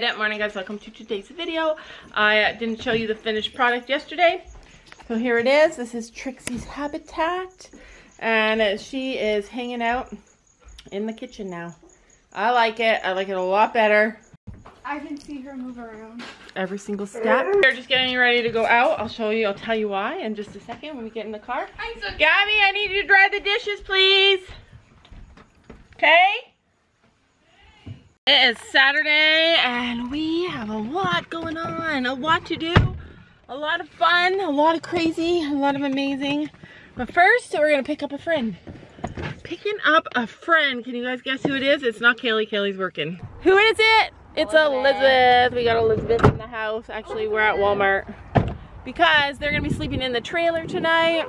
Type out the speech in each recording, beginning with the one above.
Good morning guys, welcome to today's video. I didn't show you the finished product yesterday. So here it is. This is Trixie's habitat. And she is hanging out in the kitchen now. I like it. I like it a lot better. I can see her move around. Every single step. We're just getting ready to go out. I'll show you, I'll tell you why in just a second when we get in the car. I'm so Gabby, I need you to dry the dishes, please. Okay? It is Saturday and we have a lot going on, a lot to do, a lot of fun, a lot of crazy, a lot of amazing. But first, we're gonna pick up a friend. Picking up a friend. Can you guys guess who it is? It's not Kaylee. Kaylee's working. Who is it? It's Elizabeth. We got Elizabeth in the house. Actually, we're at Walmart because they're gonna be sleeping in the trailer tonight.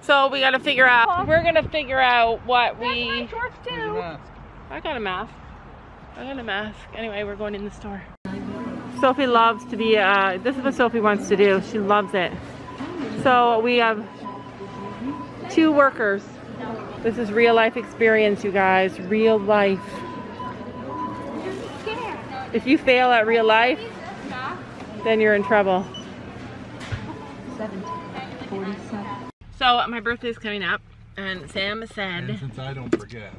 So we gotta figure out, we're gonna figure out what we, shorts too. I got a mask. I got a mask. Anyway, we're going in the store. Sophie loves to be, uh, this is what Sophie wants to do. She loves it. So we have two workers. This is real life experience, you guys. Real life. If you fail at real life, then you're in trouble. So my birthday's coming up, and Sam And said, since I don't forget,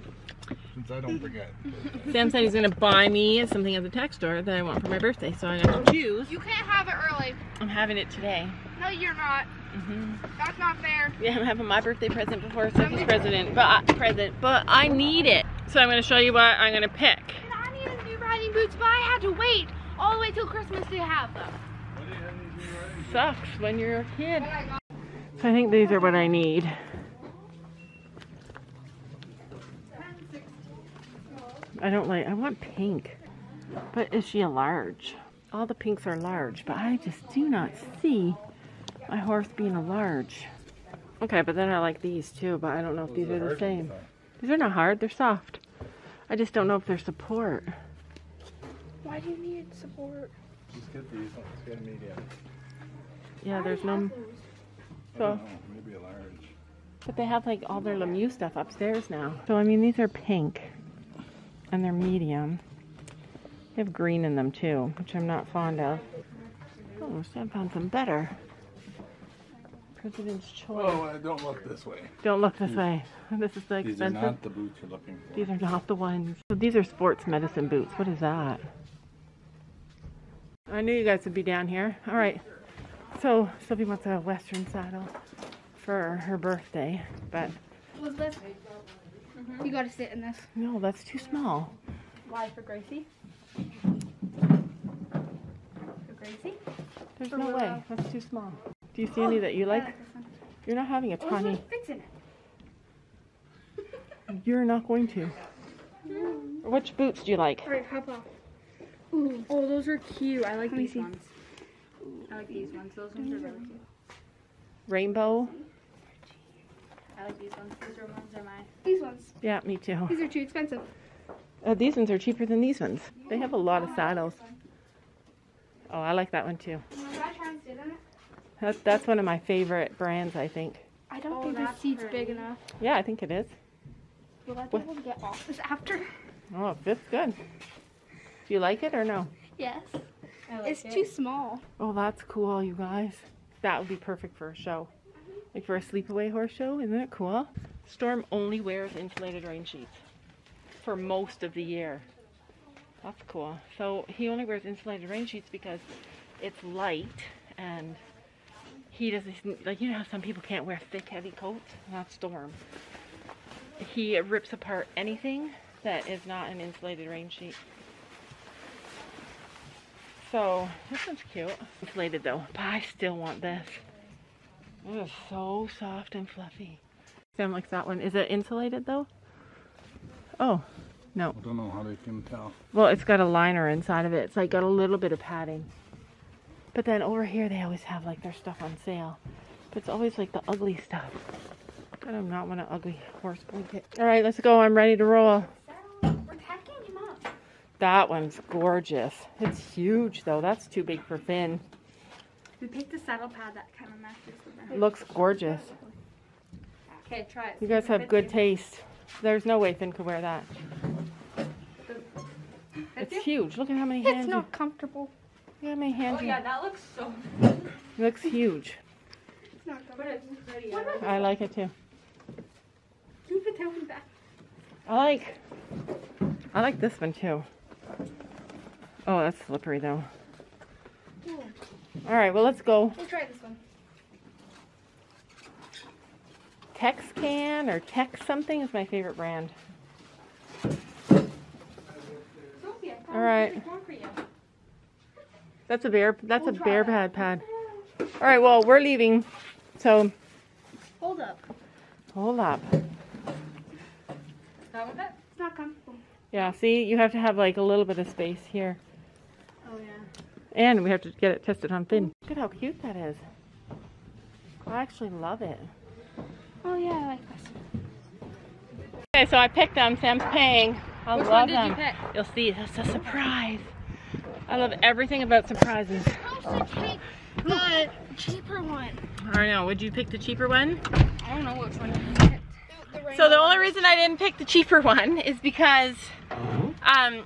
since I don't forget, Sam said he's gonna buy me something at the tech store that I want for my birthday. So I got to choose. You can't have it early. I'm having it today. No, you're not. hmm That's not fair. Yeah, I'm having my birthday present before Sophie's president, but I, present, but I need it. So I'm gonna show you what I'm gonna pick. And I needed new riding boots, but I had to wait all the way till Christmas to have them. Sucks when you're a kid. So I think these are what I need. I don't like, I want pink. But is she a large? All the pinks are large, but I just do not see my horse being a large. Okay, but then I like these too, but I don't know if these are the same. These are not hard, they're soft. I just don't know if they're support. Why do you need support? just get these ones, get a medium. Yeah, there's no, so, maybe a large. but they have like all their Lemieux stuff upstairs now. So I mean, these are pink, and they're medium. They have green in them too, which I'm not fond of. Oh, Sam found some better. President's Choice. Oh, uh, don't look this way. Don't look this way. This is the expensive. These are expensive. not the boots you're looking for. These are not the ones. So these are sports medicine boots. What is that? I knew you guys would be down here. All right. So Sophie wants a Western saddle for her birthday, but Elizabeth, you gotta sit in this. no, that's too small. Why for Gracie? For Gracie? There's For no way. Willow. That's too small. Do you see any oh, that you like? one. You're not having a Oh, tiny. fits in it. You're not going to. Mm-hmm. Which boots do you like? Alright, hop off. Ooh. Oh, those are cute. I like these ones. I like these ones. Those ones are really cute. Rainbow? I like these ones. These are ones are mine. These ones. Yeah, me too. These are too expensive. Uh, these ones are cheaper than these ones. They have a lot of saddles. Oh, I like that one too. Should I try and sit in it? That's, that's one of my favorite brands, I think. I don't think the seat's big enough. Yeah, I think it is. Will I be able to get off this after? Oh, it fits good. Do you like it or no? Yes. it's too small. Oh, that's cool, you guys. That would be perfect for a show. Like for a sleepaway horse show, isn't it cool? Storm only wears insulated rain sheets for most of the year. That's cool. So he only wears insulated rain sheets because it's light and he doesn't, like, you know how some people can't wear thick, heavy coats? Not Storm. He rips apart anything that is not an insulated rain sheet. So, this one's cute. Insulated though, but I still want this. It is so soft and fluffy. Sam likes that one. Is it insulated though? Oh, no. I don't know how they can tell. Well, it's got a liner inside of it. It's like got a little bit of padding. But then over here they always have like their stuff on sale. But it's always like the ugly stuff. I do not want an ugly horse blanket. All right, let's go. I'm ready to roll. We're packing him up. That one's gorgeous. It's huge though. That's too big for Finn. We picked a saddle pad that kind of matches the It looks gorgeous. Okay, try it. You guys have good taste. There's no way Finn could wear that. It's huge. Look at how many It's hands. you- not comfortable. Look how many hands. Oh you- yeah, that looks so. It looks huge. It's not comfortable. it's. I like it too. Keep it down back. I like. I like this one too. Oh, that's slippery though. All right, well let's go. We'll try this one. Texcan or Tex something is my favorite brand. Sophia, All right. That's a bear. That's We'll a bear that. pad pad. All right, well we're leaving. So Hold up. hold up. One fit? It's not comfortable. Yeah, see, you have to have like a little bit of space here. And we have to get it tested on Finn. Look at how cute that is. I actually love it. Oh yeah, I like this. Okay, so I picked them. Sam's paying. I Which love one did them. you pick? You'll see. That's a surprise. I love everything about surprises. The cheaper one. I know. Would you pick the cheaper one? I don't know which one you picked. So the only reason I didn't pick the cheaper one is because, um,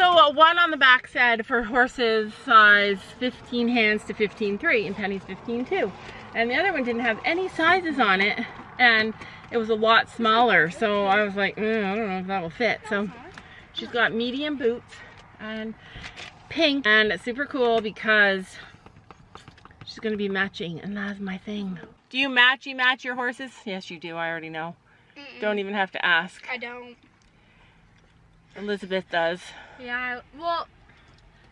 so uh, one on the back said for horses size 15 hands to 15.3 and Penny's 15.2. And the other one didn't have any sizes on it and it was a lot smaller. So I was like, mm, I don't know if that will fit. So she's got medium boots and pink and it's super cool because she's gonna be matching and that's my thing. Do you matchy match your horses? Yes, you do. I already know. Don't even have to ask. I don't. Elizabeth does. Yeah, well,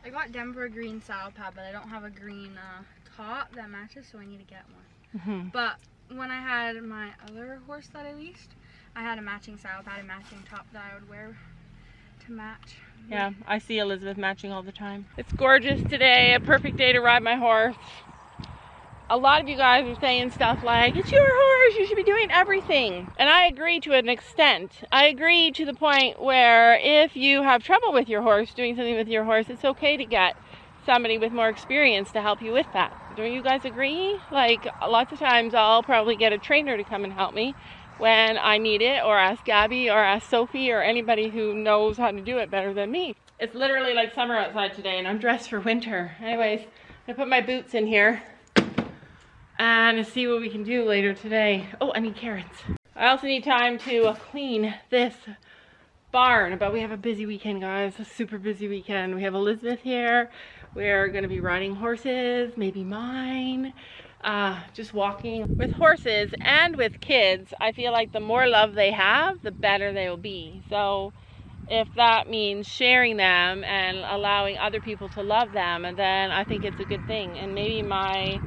I got Denver green saddle pad, but I don't have a green uh, top that matches, so I need to get one. hmm But when I had my other horse that I leased, I had a matching saddle pad and matching top that I would wear to match. Yeah, I see Elizabeth matching all the time. It's gorgeous today. A perfect day to ride my horse. A lot of you guys are saying stuff like, it's your horse, you should be doing everything. And I agree to an extent. I agree to the point where if you have trouble with your horse, doing something with your horse, it's okay to get somebody with more experience to help you with that. Don't you guys agree? Like, lots of times I'll probably get a trainer to come and help me when I need it, or ask Gabby, or ask Sophie, or anybody who knows how to do it better than me. It's literally like summer outside today, and I'm dressed for winter. Anyways, I'm put my boots in here and see what we can do later today. Oh, I need carrots. I also need time to clean this barn, but we have a busy weekend, guys. A super busy weekend. We have Elizabeth here. We're gonna be riding horses, maybe mine. Uh, just walking with horses and with kids. I feel like the more love they have, the better they will be. So if that means sharing them and allowing other people to love them, then I think it's a good thing. And maybe my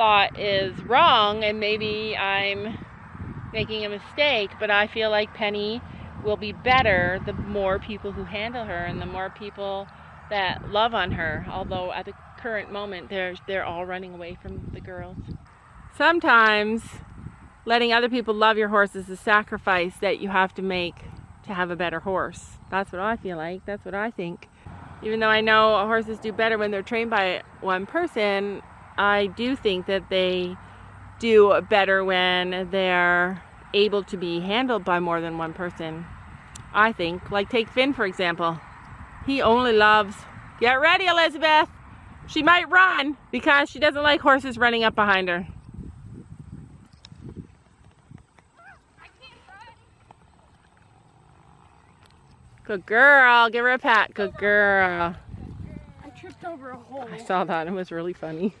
thought is wrong and maybe I'm making a mistake, but I feel like Penny will be better the more people who handle her and the more people that love on her. Although at the current moment they're they're all running away from the girls. Sometimes letting other people love your horse is a sacrifice that you have to make to have a better horse. That's what I feel like. That's what I think. Even though I know horses do better when they're trained by one person, I do think that they do better when they're able to be handled by more than one person. I think. Like take Finn for example. He only loves Get ready, Elizabeth. She might run because she doesn't like horses running up behind her. Good girl. Give her a pat. Good girl. I tripped over a hole. I saw that. It was really funny.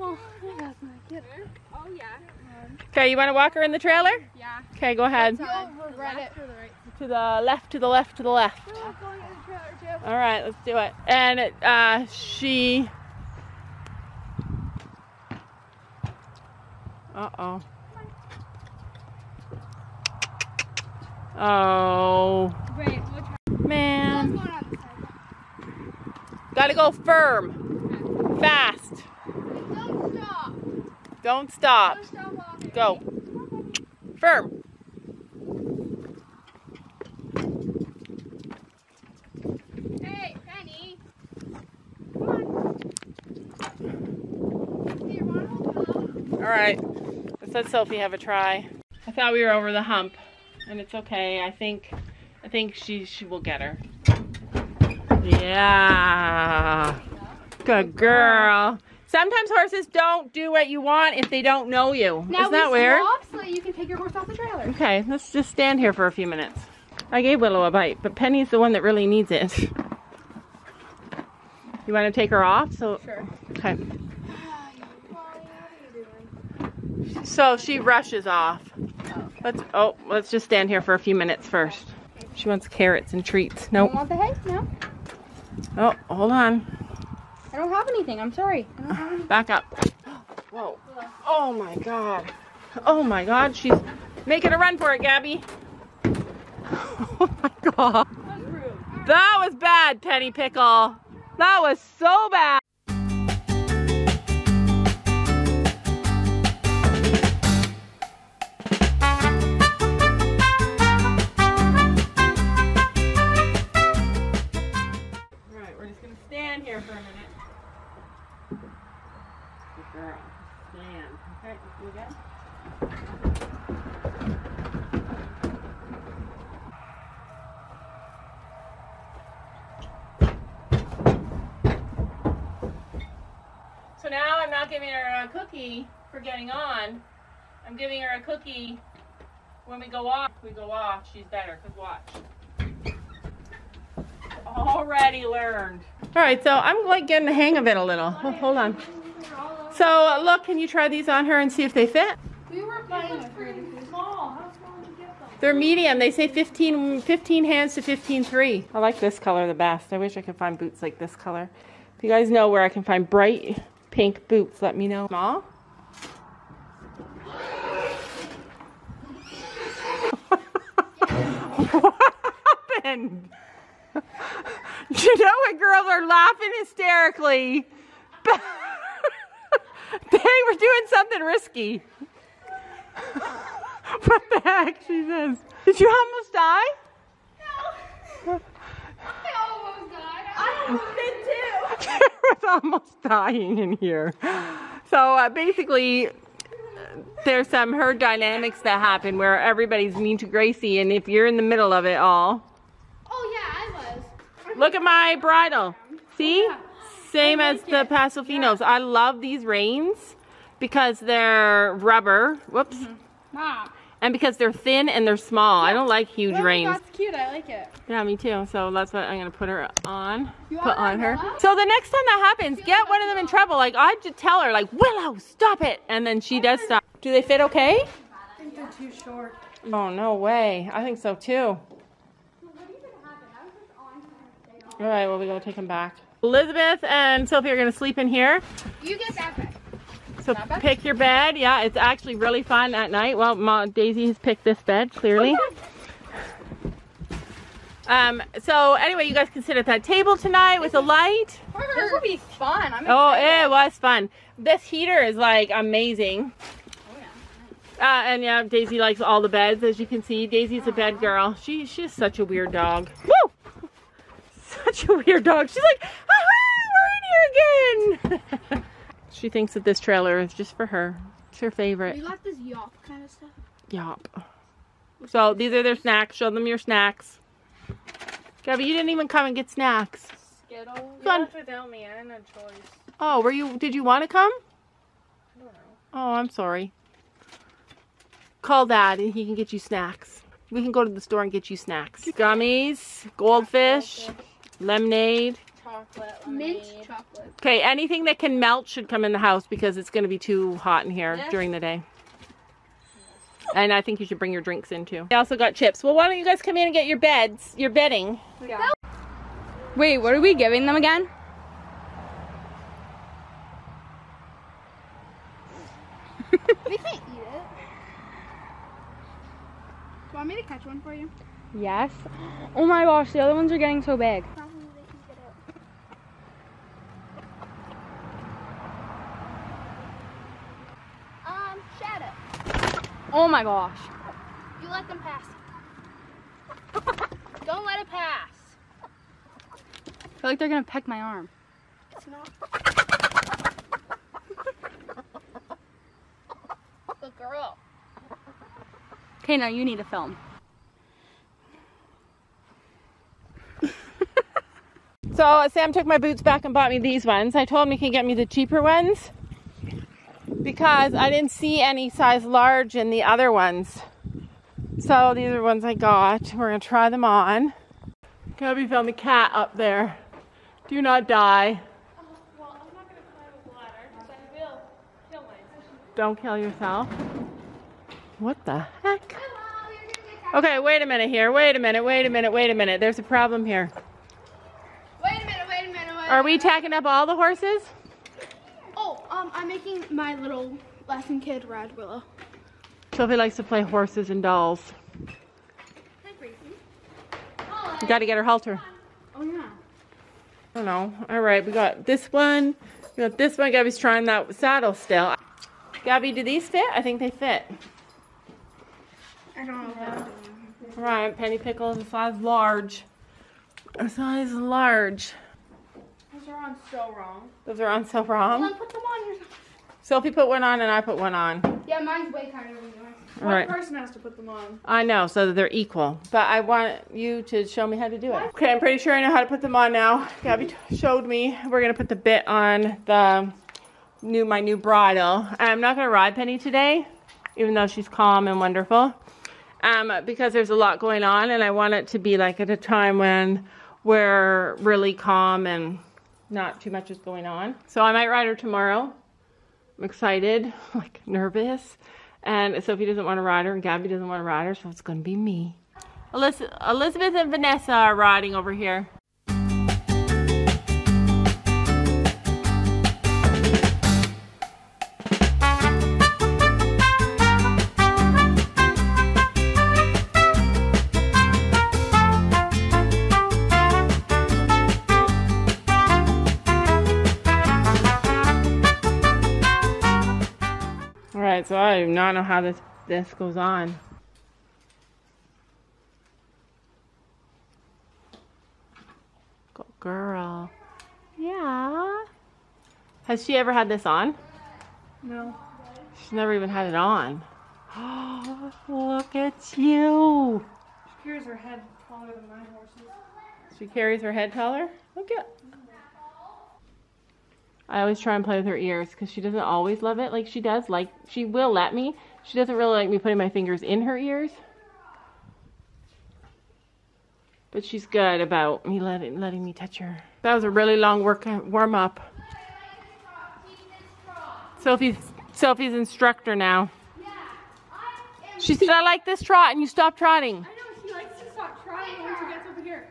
Well, that's not good. Oh yeah. Okay, you want to walk her in the trailer? Yeah. Okay, go ahead. You'll regret it. To the right. To the left, to the left, to the left. going the. All right, let's do it. And it, uh, she. Uh oh. Oh, Wait, we'll man. going on the side. Gotta go firm. Fast. Don't stop. Don't stop. Don't stop walking. Go. Firm. Hey, Penny. Come on. Here, All right. Let's let Sophie have a try. I thought we were over the hump, and it's okay. I think I think she she will get her. Yeah. Good girl. Sometimes horses don't do what you want if they don't know you. Now Isn't that weird? so you can take your horse off the trailer. Okay, let's just stand here for a few minutes. I gave Willow a bite, but Penny's the one that really needs it. You want to take her off? So Sure. okay. So she rushes off. Let's oh, let's just stand here for a few minutes first. She wants carrots and treats. Don't want the hay? No. Oh, hold on. I don't have anything. I'm sorry. I don't have anything. Back up. Whoa. Oh my god. Oh my god, she's making a run for it, Gabby. Oh my god. That was bad, Penny Pickle. That was so bad. So now I'm not giving her a cookie for getting on. I'm giving her a cookie when we go off. We go off, she's better, because watch. Already learned. All right, so I'm like getting the hang of it a little. Oh, hold on. So uh, look, can you try these on her and see if they fit? We were playing with her. Small. How small did you get them? They're medium. They say 15, 15 hands to 15.3. I like this color the best. I wish I could find boots like this color. If you guys know where I can find bright pink boots, let me know. Small? what happened? You know when girls are laughing hysterically? they were doing something risky. what the heck, she says. Did you almost die? I almost died. I almost did too. There was almost dying in here. So uh, basically, there's some herd dynamics that happen where everybody's mean to Gracie, and if you're in the middle of it all, Oh yeah, I was. look at my bridle. See? yeah. Same as the. Pasofinos. I love these reins because they're rubber. Whoops. Mm-hmm. Mom. And because they're thin and they're small. I don't like huge reins. That's cute. I like it. Yeah, me too. So that's what I'm gonna put her on. You put on her. Willow? So the next time that happens, get one of them in trouble. Like I just tell her, like Willow, stop it, and then she does stop. Do they fit okay? I think they're too short. Oh no way. I think so too. What even happened? I was just on to stay All right, well we gotta take them back. Elizabeth and Sophie are gonna sleep in here. You get that back. So That bed? pick your bed. Yeah, it's actually really fun at night. Well, Ma, Daisy has picked this bed clearly. Um, so anyway, you guys can sit at that table tonight with a light. This will be fun. I'm Oh, excited. it was fun. This heater is like amazing. Oh, yeah. uh, and yeah, Daisy likes all the beds, as you can see. Daisy's a bed girl. She she's such a weird dog. Woo! Such a weird dog. She's like, aha, we're in here again. she thinks that this trailer is just for her. It's her favorite. You got this yop kind of stuff. Yup. So these are their snacks. Show them your snacks. Gabby, you didn't even come and get snacks. Skittles. Fun. without me. I didn't have choice. Oh, were you? Did you want to come? I don't know. Oh, I'm sorry. Call Dad and he can get you snacks. We can go to the store and get you snacks. Gummies, goldfish, lemonade. Chocolate. Mint chocolate. Okay, anything that can melt should come in the house because it's going to be too hot in here Yes. during the day. And I think you should bring your drinks in too. I also got chips. Well, why don't you guys come in and get your beds, your bedding? Yeah. Wait, what are we giving them again? we can't eat it. Do you want me to catch one for you? Yes. Oh my gosh, the other ones are getting so big. my gosh. You let them pass. Don't let it pass. I feel like they're gonna peck my arm. It's not. Good girl. Okay, now you need to film. so Sam took my boots back and bought me these ones. I told him he could get me the cheaper ones because I didn't see any size large in the other ones. So these are ones I got. We're gonna try them on. Gabby found the cat up there. Do not die. Well, I'm not gonna climb a ladder because I will kill. Don't kill yourself. What the heck? Okay, wait a minute here. Wait a minute. Wait a minute. Wait a minute. There's a problem here. Wait a minute, wait a minute, wait Are we tacking up all the horses? I'm making my little lesson kid ride Willow. Sophie likes to play horses and dolls. Hi, Gracie. You got to get her halter. Oh, yeah. I don't know. All right, we got this one. We got this one. Gabby's trying that saddle still. Gabby, do these fit? I think they fit. I don't know if All right, Penny Pickle is a size large. A size large. Those are on so wrong. Those are on so wrong. then put them on yourself. Sophie put one on and I put one on. Yeah, mine's way tighter than yours. All right. person has to put them on. I know, so that they're equal. But I want you to show me how to do it. Okay, I'm pretty sure I know how to put them on now. Gabby showed me. We're gonna put the bit on the new my new bridle. I'm not gonna ride Penny today, even though she's calm and wonderful. Um, because there's a lot going on and I want it to be like at a time when we're really calm and not too much is going on. So I might ride her tomorrow. I'm excited, like nervous. And Sophie doesn't want to ride her, and Gabby doesn't want to ride her, so it's going to be me. Elizabeth and Vanessa are riding over here. So I do not know how this this goes on. Go girl. Yeah. Has she ever had this on? No. She's never even had it on. Oh, look at you. She carries her head taller than my horse's. She carries her head taller. Look at. I always try and play with her ears because she doesn't always love it like she does. Like she will let me. She doesn't really like me putting my fingers in her ears. But she's good about me letting letting me touch her. That was a really long work warm up. Sophie's Sophie's instructor now. She said, "I like this trot," and you stop trotting. I know, she likes to stop trying when she gets over here.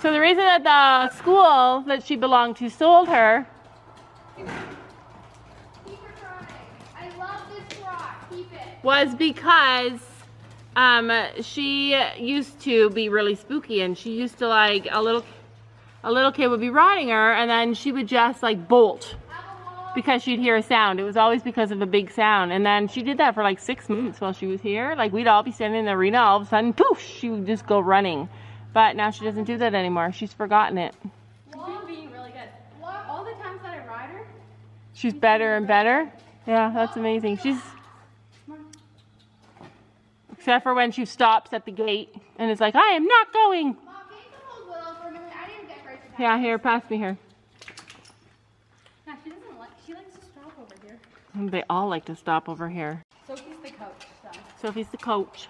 So the reason that the school that she belonged to sold her Keep her trying. I love this rock. Keep it. Was because um, she used to be really spooky, and she used to like a little a little kid would be riding her, and then she would just like bolt because she'd hear a sound. It was always because of a big sound, and then she did that for like six months while she was here. Like we'd all be standing in the arena, all of a sudden, poof, she would just go running. But now she doesn't do that anymore. She's forgotten it. She's being really good. All the times that I ride her, She's better and better. Yeah, that's amazing. She's except for when she stops at the gate and is like, "I am not going." Mom, can you come hold Willow for a minute? I didn't get Grace to Yeah, here, pass me here. Yeah, she doesn't like. She likes to stop over here. And They all like to stop over here. Sophie's the coach. So. Sophie's the coach.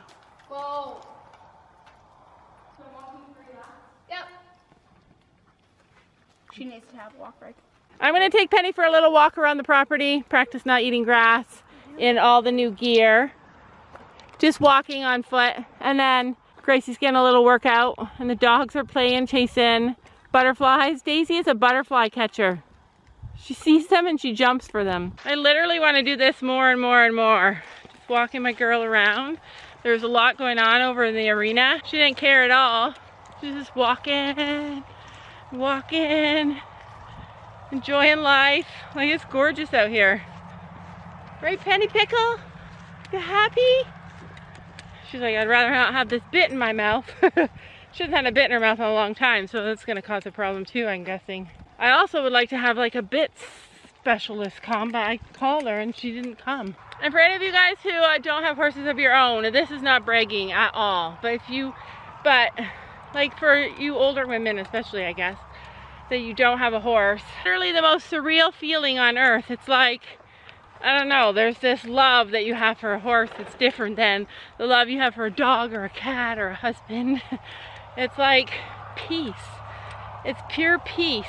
Whoa. Yep. She needs to have a walk break. I'm gonna take Penny for a little walk around the property, practice not eating grass in all the new gear. Just walking on foot, and then Gracie's getting a little workout, and the dogs are playing, chasing butterflies. Daisy is a butterfly catcher. She sees them and she jumps for them. I literally want to do this more and more and more. Just walking my girl around. There's a lot going on over in the arena. She didn't care at all. She's just walking, walking, enjoying life. Like it's gorgeous out here. Right, Penny Pickle? You happy? She's like, I'd rather not have this bit in my mouth. she hasn't had a bit in her mouth in a long time, so that's gonna cause a problem too, I'm guessing. I also would like to have like a bit specialist come, but I called her and she didn't come. And for any of you guys who uh, don't have horses of your own, this is not bragging at all. But if you, but like for you older women especially, I guess, that you don't have a horse. Literally the most surreal feeling on earth. It's like, I don't know, there's this love that you have for a horse that's different than the love you have for a dog or a cat or a husband. It's like peace. It's pure peace.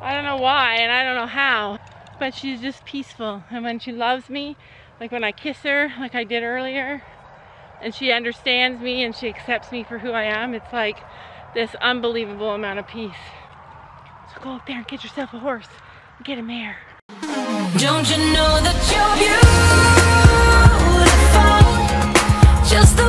I don't know why and I don't know how, but she's just peaceful. And when she loves me, like when I kiss her, like I did earlier, and she understands me and she accepts me for who I am, it's like this unbelievable amount of peace. So go up there and get yourself a horse get a mare. Don't you know that you're beautiful? Just the